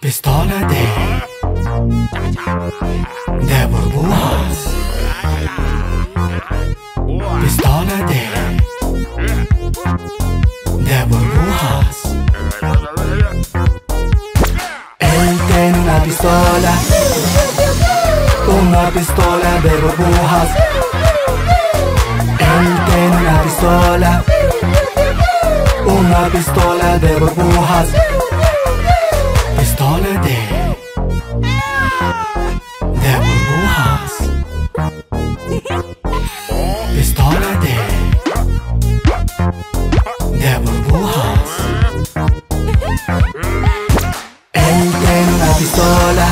Pistola de de burbujas. Pistola de de burbujas. Él tiene una pistola, una pistola de burbujas. Una pistola de burbujas. Pistola de de burbujas. Pistola de de burbujas. Tiene una pistola,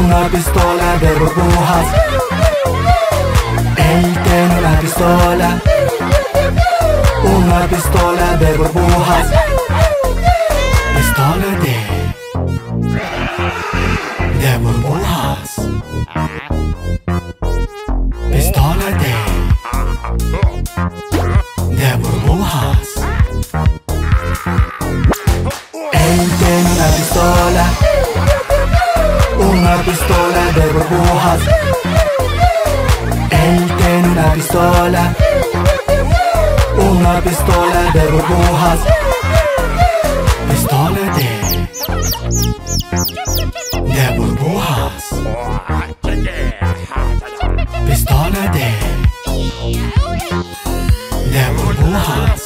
una pistola de burbujas. Una pistola de burbujas. Pistola de de burbujas. Pistola de de burbujas. Él tiene una pistola, una pistola de burbujas. Él tiene una pistola, una pistola de burbujas. Pistola de. de burbujas. Pistola de. de burbujas.